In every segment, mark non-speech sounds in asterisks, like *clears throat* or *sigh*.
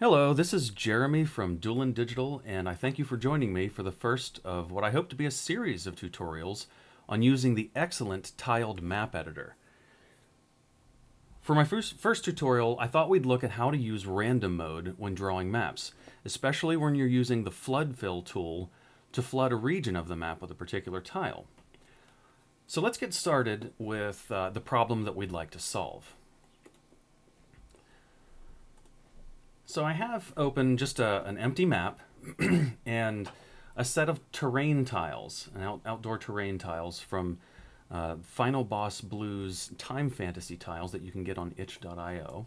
Hello, this is Jeremy from Doolin Digital, and I thank you for joining me for the first of what I hope to be a series of tutorials on using the excellent Tiled Map Editor. For my first, first tutorial, I thought we'd look at how to use random mode when drawing maps, especially when you're using the Flood Fill tool to flood a region of the map with a particular tile. So let's get started with uh, the problem that we'd like to solve. So I have open just a, an empty map *clears throat* and a set of terrain tiles, out, outdoor terrain tiles from uh, Final Boss Blues Time Fantasy tiles that you can get on itch.io.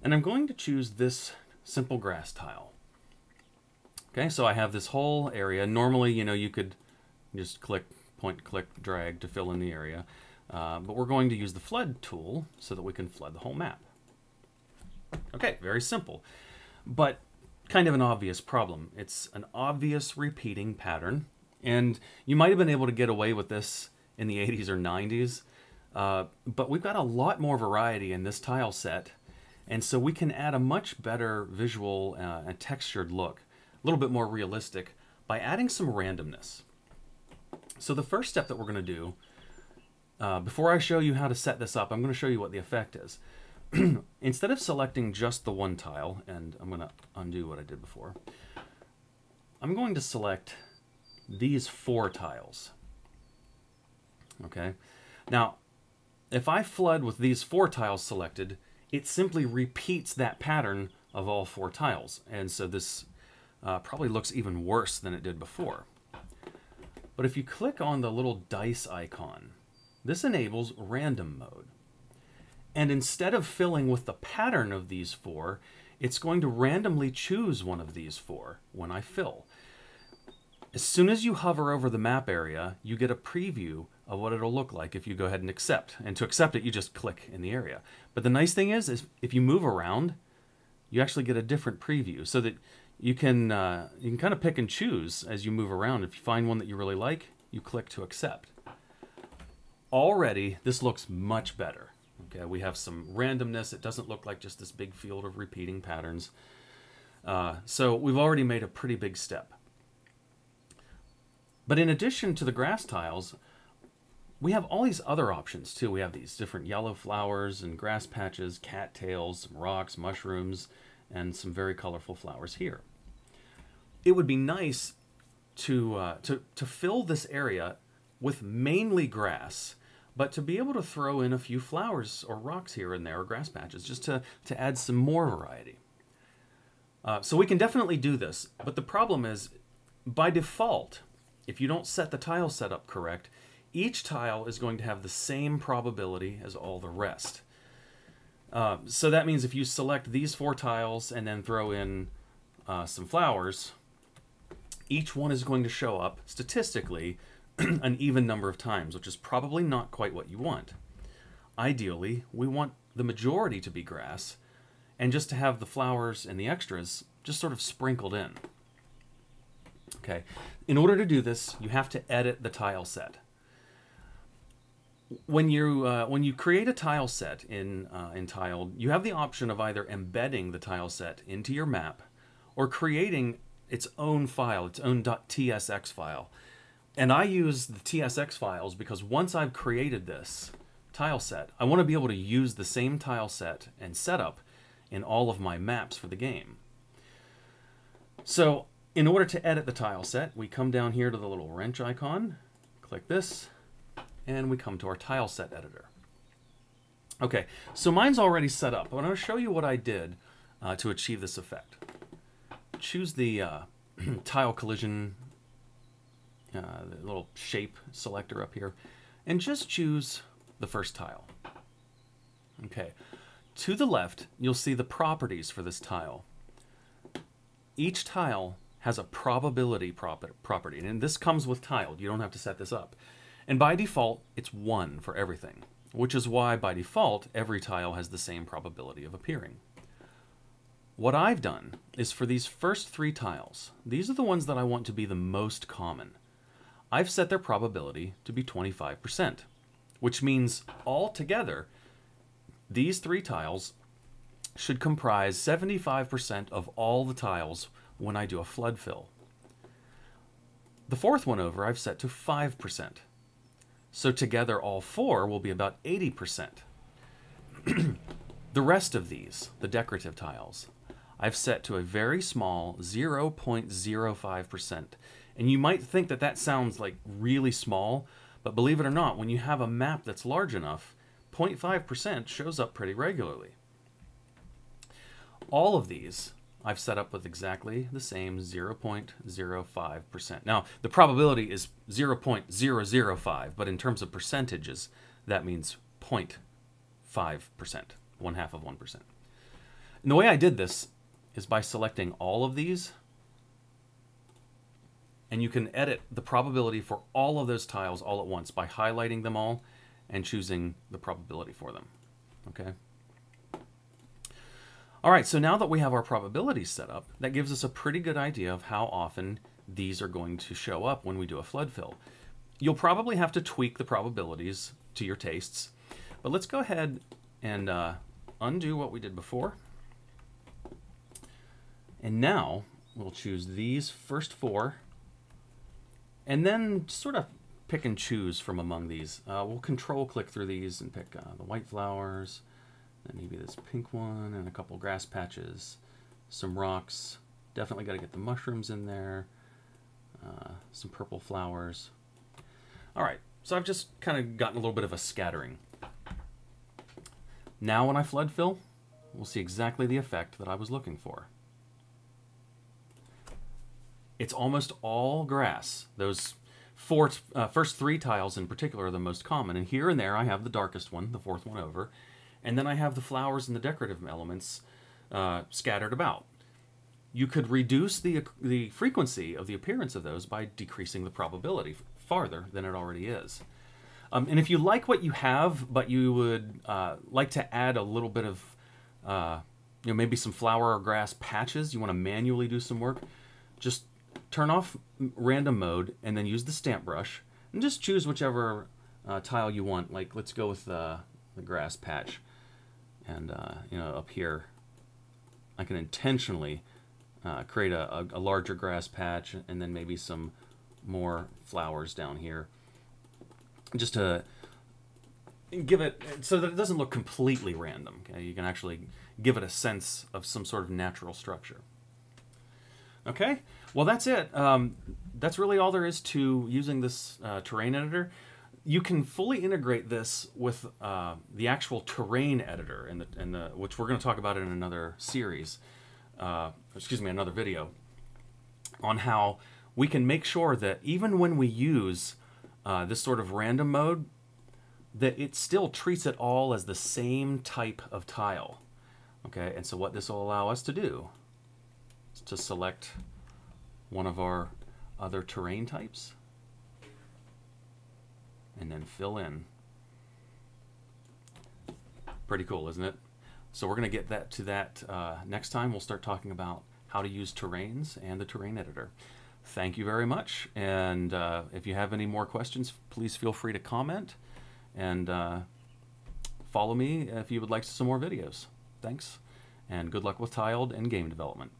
And I'm going to choose this simple grass tile. Okay, so I have this whole area. Normally, you know, you could just click, point, click, drag to fill in the area. Uh, but we're going to use the flood tool so that we can flood the whole map. Okay, very simple. But kind of an obvious problem. It's an obvious repeating pattern. And you might have been able to get away with this in the 80s or 90s. Uh, but we've got a lot more variety in this tile set. And so we can add a much better visual uh, and textured look, a little bit more realistic, by adding some randomness. So the first step that we're going to do, uh, before I show you how to set this up, I'm going to show you what the effect is. *clears throat* instead of selecting just the one tile, and I'm going to undo what I did before, I'm going to select these four tiles. Okay. Now, if I flood with these four tiles selected, it simply repeats that pattern of all four tiles. And so this uh, probably looks even worse than it did before. But if you click on the little dice icon, this enables random mode. And instead of filling with the pattern of these four, it's going to randomly choose one of these four when I fill. As soon as you hover over the map area, you get a preview of what it'll look like if you go ahead and accept. And to accept it, you just click in the area. But the nice thing is, is if you move around, you actually get a different preview so that you can uh, you can kind of pick and choose as you move around. If you find one that you really like, you click to accept. Already, this looks much better. Okay, we have some randomness. It doesn't look like just this big field of repeating patterns. Uh, so we've already made a pretty big step. But in addition to the grass tiles, we have all these other options too. We have these different yellow flowers and grass patches, cattails, some rocks, mushrooms, and some very colorful flowers here. It would be nice to, uh, to, to fill this area with mainly grass but to be able to throw in a few flowers or rocks here and there or grass patches just to, to add some more variety. Uh, so we can definitely do this, but the problem is by default, if you don't set the tile setup correct, each tile is going to have the same probability as all the rest. Uh, so that means if you select these four tiles and then throw in uh, some flowers, each one is going to show up statistically *clears throat* an even number of times, which is probably not quite what you want. Ideally, we want the majority to be grass and just to have the flowers and the extras just sort of sprinkled in. Okay, in order to do this, you have to edit the tile set. When you uh, when you create a tile set in uh, in Tiled, you have the option of either embedding the tile set into your map or creating its own file, its own .tsx file. And I use the TSX files because once I've created this tile set, I want to be able to use the same tile set and setup in all of my maps for the game. So in order to edit the tile set, we come down here to the little wrench icon, click this, and we come to our tile set editor. Okay, so mine's already set up. I'm going to show you what I did uh, to achieve this effect. Choose the uh, *clears throat* tile collision uh, the little shape selector up here, and just choose the first tile. Okay, to the left, you'll see the properties for this tile. Each tile has a probability property, and this comes with tiled. You don't have to set this up. And by default, it's 1 for everything, which is why by default, every tile has the same probability of appearing. What I've done is for these first three tiles, these are the ones that I want to be the most common. I've set their probability to be 25%, which means altogether, these three tiles should comprise 75% of all the tiles when I do a flood fill. The fourth one over I've set to 5%. So together all four will be about 80%. *clears throat* the rest of these, the decorative tiles, I've set to a very small 0.05%. And you might think that that sounds like really small, but believe it or not, when you have a map that's large enough, 0.5% shows up pretty regularly. All of these I've set up with exactly the same 0.05%. Now, the probability is 0.005, but in terms of percentages, that means 0.5%, one half of 1%. And the way I did this is by selecting all of these, and you can edit the probability for all of those tiles all at once by highlighting them all and choosing the probability for them, okay? All right, so now that we have our probabilities set up, that gives us a pretty good idea of how often these are going to show up when we do a flood fill. You'll probably have to tweak the probabilities to your tastes, but let's go ahead and uh, undo what we did before. And now we'll choose these first four, and then sort of pick and choose from among these. Uh, we'll control click through these and pick uh, the white flowers, and maybe this pink one and a couple grass patches, some rocks. Definitely got to get the mushrooms in there. Uh, some purple flowers. All right, so I've just kind of gotten a little bit of a scattering. Now when I flood fill, we'll see exactly the effect that I was looking for. It's almost all grass. Those four, uh, first three tiles in particular are the most common, and here and there I have the darkest one, the fourth one over, and then I have the flowers and the decorative elements uh, scattered about. You could reduce the, the frequency of the appearance of those by decreasing the probability farther than it already is. Um, and if you like what you have, but you would uh, like to add a little bit of, uh, you know, maybe some flower or grass patches, you want to manually do some work, just turn off random mode and then use the stamp brush and just choose whichever uh, tile you want. Like let's go with uh, the grass patch. And uh, you know up here I can intentionally uh, create a, a, a, larger grass patch and then maybe some more flowers down here. Just to give it so that it doesn't look completely random okay? You can actually give it a sense of some sort of natural structure okay? Well that's it. Um, that's really all there is to using this uh, terrain editor. You can fully integrate this with uh, the actual terrain editor, in the, in the, which we're going to talk about in another series, uh, excuse me, another video, on how we can make sure that even when we use uh, this sort of random mode, that it still treats it all as the same type of tile. Okay, and so what this will allow us to do to select one of our other terrain types and then fill in. Pretty cool, isn't it? So we're going to get that to that uh, next time. We'll start talking about how to use terrains and the terrain editor. Thank you very much. And uh, if you have any more questions, please feel free to comment and uh, follow me if you would like some more videos. Thanks, and good luck with tiled and game development.